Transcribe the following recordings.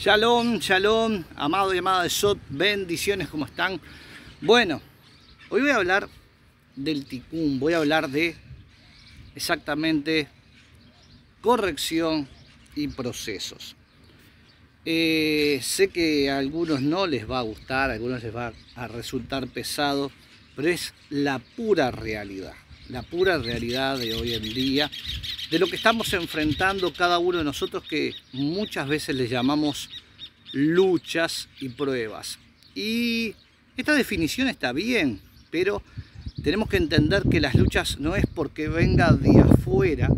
Shalom, shalom, amado y amada de Sot, bendiciones, ¿cómo están? Bueno, hoy voy a hablar del ticún, voy a hablar de exactamente corrección y procesos. Eh, sé que a algunos no les va a gustar, a algunos les va a resultar pesado, pero es la pura realidad, la pura realidad de hoy en día, de lo que estamos enfrentando cada uno de nosotros que muchas veces les llamamos luchas y pruebas. Y esta definición está bien, pero tenemos que entender que las luchas no es porque venga de afuera,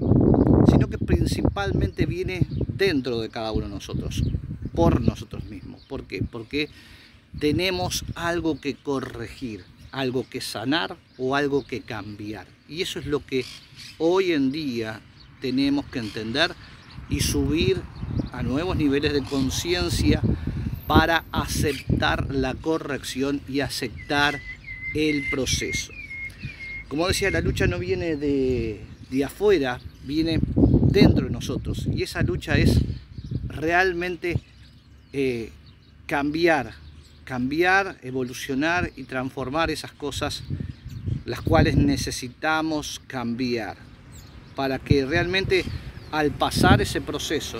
sino que principalmente viene dentro de cada uno de nosotros, por nosotros mismos. ¿Por qué? Porque tenemos algo que corregir, algo que sanar o algo que cambiar. Y eso es lo que hoy en día tenemos que entender y subir a nuevos niveles de conciencia para aceptar la corrección y aceptar el proceso. Como decía, la lucha no viene de, de afuera, viene dentro de nosotros. Y esa lucha es realmente eh, cambiar, cambiar, evolucionar y transformar esas cosas las cuales necesitamos cambiar para que realmente al pasar ese proceso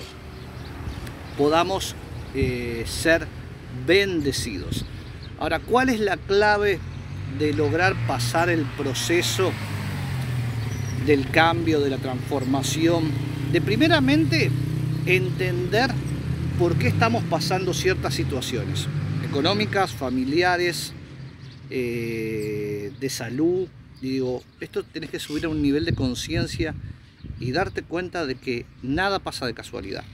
podamos eh, ser bendecidos. Ahora, ¿cuál es la clave de lograr pasar el proceso del cambio, de la transformación? De primeramente entender por qué estamos pasando ciertas situaciones económicas, familiares, eh, de salud. digo, esto tenés que subir a un nivel de conciencia y darte cuenta de que nada pasa de casualidad.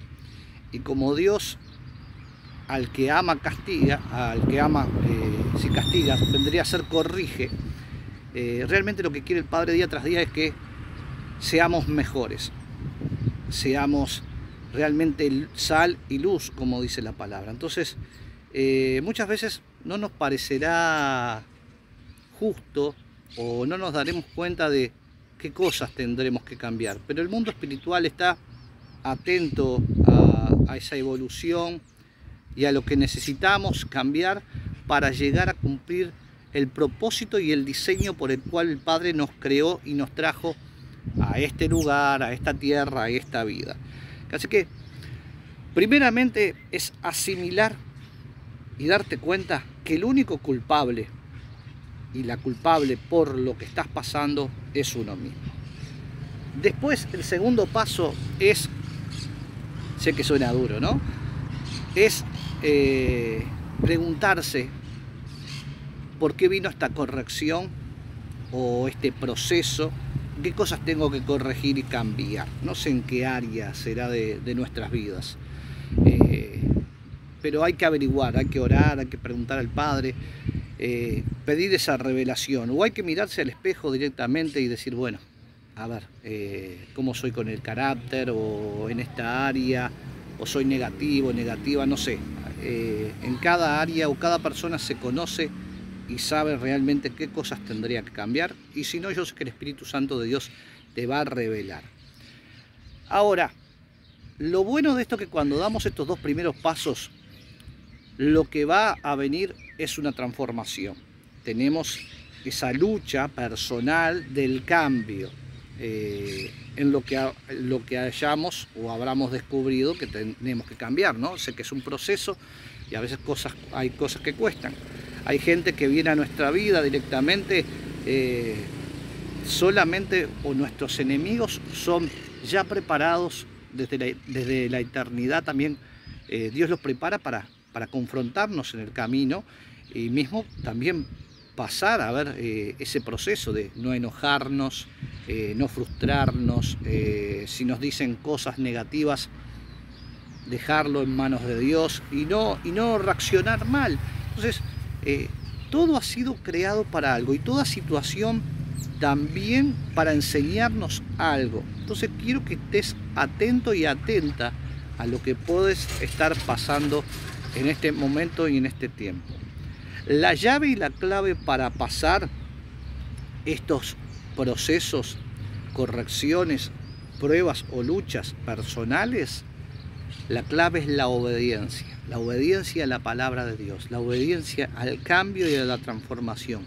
Y como Dios al que ama castiga, al que ama eh, si castiga, vendría a ser corrige. Eh, realmente lo que quiere el Padre día tras día es que seamos mejores, seamos realmente sal y luz, como dice la palabra. Entonces, eh, muchas veces no nos parecerá justo o no nos daremos cuenta de qué cosas tendremos que cambiar, pero el mundo espiritual está atento a, esa evolución y a lo que necesitamos cambiar para llegar a cumplir el propósito y el diseño por el cual el Padre nos creó y nos trajo a este lugar, a esta tierra, a esta vida. Así que, primeramente es asimilar y darte cuenta que el único culpable y la culpable por lo que estás pasando es uno mismo. Después, el segundo paso es sé que suena duro, ¿no? Es eh, preguntarse por qué vino esta corrección o este proceso, qué cosas tengo que corregir y cambiar. No sé en qué área será de, nuestras vidas. Pero hay que averiguar, hay que orar, hay que preguntar al Padre, eh, pedir esa revelación. O hay que mirarse al espejo directamente y decir, bueno, a ver, eh, cómo soy con el carácter o en esta área, o soy negativo, negativa, no sé. Eh, en cada área o cada persona se conoce y sabe realmente qué cosas tendría que cambiar. Y si no, yo sé que el Espíritu Santo de Dios te va a revelar. Ahora, lo bueno de esto es que cuando damos estos dos primeros pasos, lo que va a venir es una transformación. Tenemos esa lucha personal del cambio eh, en lo que, lo que hayamos o habramos descubrido que tenemos que cambiar, ¿no? Sé que es un proceso y a veces cosas, hay cosas que cuestan. Hay gente que viene a nuestra vida directamente eh, solamente o nuestros enemigos son ya preparados desde la, desde la eternidad también. Eh, Dios los prepara para, para confrontarnos en el camino y mismo también pasar a ver eh, ese proceso de no enojarnos, eh, no frustrarnos, eh, si nos dicen cosas negativas, dejarlo en manos de Dios y no, y no reaccionar mal. Entonces, todo ha sido creado para algo y toda situación también para enseñarnos algo. Entonces quiero que estés atento y atenta a lo que puedes estar pasando en este momento y en este tiempo. La llave y la clave para pasar estos procesos, correcciones, pruebas o luchas personales La clave es la obediencia, la obediencia a la palabra de Dios, la obediencia al cambio y a la transformación,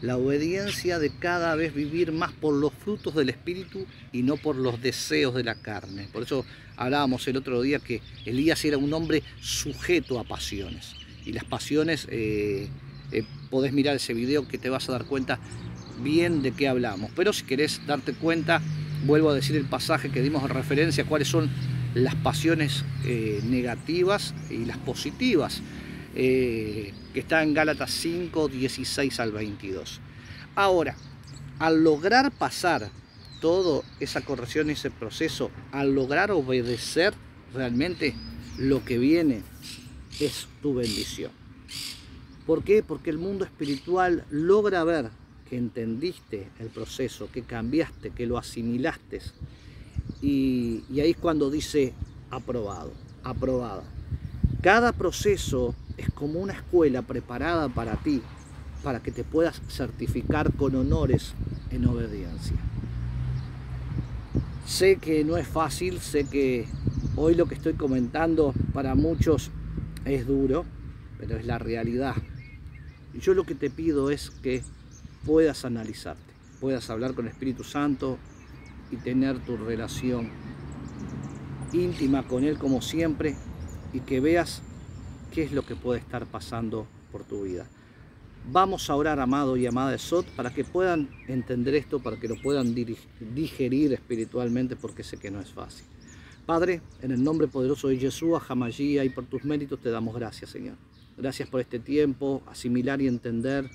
la obediencia de cada vez vivir más por los frutos del Espíritu y no por los deseos de la carne. Por eso hablábamos el otro día que Elías era un hombre sujeto a pasiones. Y las pasiones, eh, eh, podés mirar ese video que te vas a dar cuenta bien de qué hablamos. Pero si querés darte cuenta, vuelvo a decir el pasaje que dimos en referencia, cuáles son las pasiones eh, negativas y las positivas. Eh, que está en Gálatas 5, 16 al 22. Ahora, al lograr pasar toda esa corrección ese proceso, al lograr obedecer realmente lo que viene es tu bendición. ¿Por qué? Porque el mundo espiritual logra ver que entendiste el proceso, que cambiaste, que lo asimilaste. Y, y ahí es cuando dice aprobado, aprobada. Cada proceso es como una escuela preparada para ti, para que te puedas certificar con honores en obediencia. Sé que no es fácil, sé que hoy lo que estoy comentando para muchos es duro, pero es la realidad. Yo lo que te pido es que puedas analizarte, puedas hablar con el Espíritu Santo y tener tu relación íntima con Él como siempre y que veas qué es lo que puede estar pasando por tu vida. Vamos a orar, amado y amada de Sot, para que puedan entender esto, para que lo puedan digerir espiritualmente, porque sé que no es fácil. Padre, en el nombre poderoso de Jesús, Jamayía, y por tus méritos te damos gracias, Señor. Gracias por este tiempo, asimilar y entender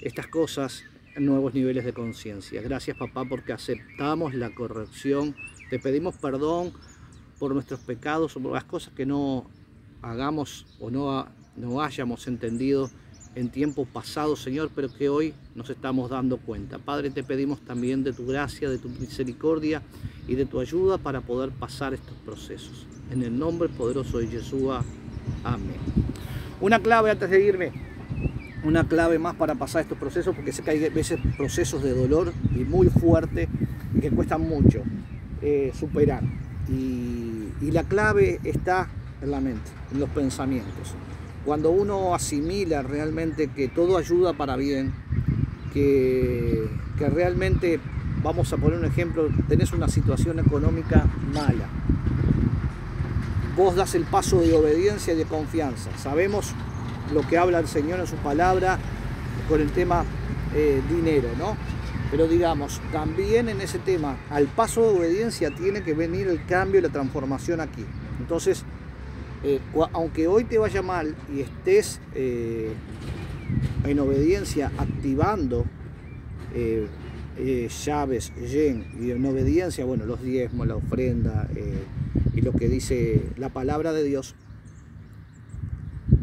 estas cosas en nuevos niveles de conciencia. Gracias, papá, porque aceptamos la corrección. Te pedimos perdón por nuestros pecados por las cosas que no hagamos o no, no hayamos entendido en tiempo pasado, Señor, pero que hoy nos estamos dando cuenta. Padre, te pedimos también de tu gracia, de tu misericordia y de tu ayuda para poder pasar estos procesos. En el nombre poderoso de Jesús. Amén. Una clave antes de irme, una clave más para pasar estos procesos, porque sé que hay veces procesos de dolor y muy fuerte que cuestan mucho eh, superar. y la clave está en la mente, en los pensamientos. Cuando uno asimila realmente que todo ayuda para bien, que, que realmente, vamos a poner un ejemplo, tenés una situación económica mala, vos das el paso de obediencia y de confianza. Sabemos lo que habla el Señor en su palabra con el tema eh, dinero, ¿no? Pero digamos, también en ese tema, al paso de obediencia tiene que venir el cambio y la transformación aquí. Entonces, eh, aunque hoy te vaya mal y estés eh, en obediencia activando eh, llaves, yen, y en obediencia, bueno, los diezmos, la ofrenda y lo que dice la palabra de Dios,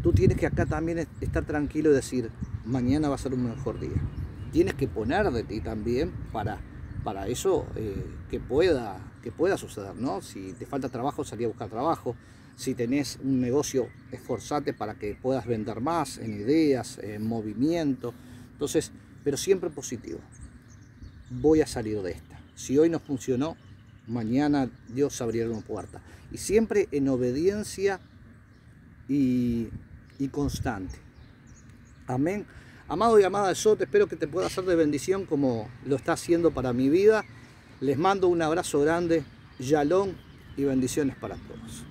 tú tienes que acá también estar tranquilo y decir, mañana va a ser un mejor día. Tienes que poner de ti también para, para eso que, pueda, que pueda suceder, ¿no? Si te falta trabajo, salir a buscar trabajo si tenés un negocio, esforzate para que puedas vender más en ideas, en movimiento. Entonces, pero siempre positivo. Voy a salir de esta. Si hoy no funcionó, mañana Dios abrirá una puerta. Y siempre en obediencia y, y constante. Amén. Amado y amada de Sot, espero que te pueda hacer de bendición como lo está haciendo para mi vida. Les mando un abrazo grande, yalón y bendiciones para todos.